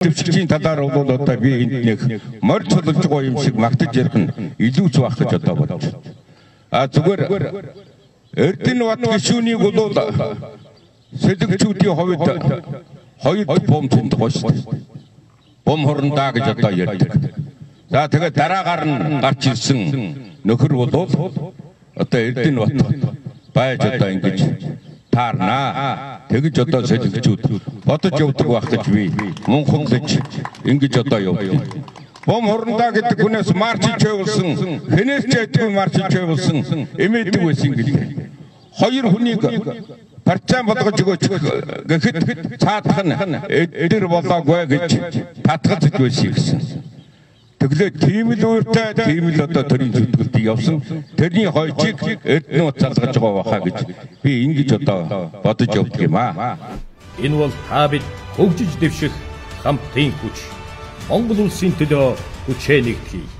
дэвшигчийн талаар бол одоо би энд нэг морь цулж байгаа юм шиг магтаж ярих нь илүү ч байх гэж одоо бодож байна. А зүгээр Эрдэнэ бат гишүүнийг бол сэлгчүүдийн хувьд хоёр дахь бом томдгоо шүү дээ. Бом хорондоо гэж одоо ярьдаг. За тэгээд дараагаар нь гарч ирсэн нөхөр бол одоо Эрдэнэ бат байж одоо ингэж таарнаа. Тэгж одоо сэлгчүүд бодож явдаг байх гэж би мунхаглаж ингэж одоо явдаг. Бом хорондоо гэдэг хүнээс марчиж явуулсан, хэнээс ч ядгүй марчиж явуулсан эмээдэг байсан гэлээ. Хоёр хүнийг партизан болгож өгөөч гэхэд цаадах нь эдэр болоогүй гэж татгалзаж байсан гэсэн. Тэглээ тийм л ууртай тийм л одоо төрийн зүтгэлд явсан. Тэрний хойчийг эднүү залгаж байгаа баха гэж би ингэж одоо бодож явдаг юм аа. Энэ бол та бид хөгжиж дэвших хамтын хүч. Монгол улсын төлөө хүчээ нэгтгэе.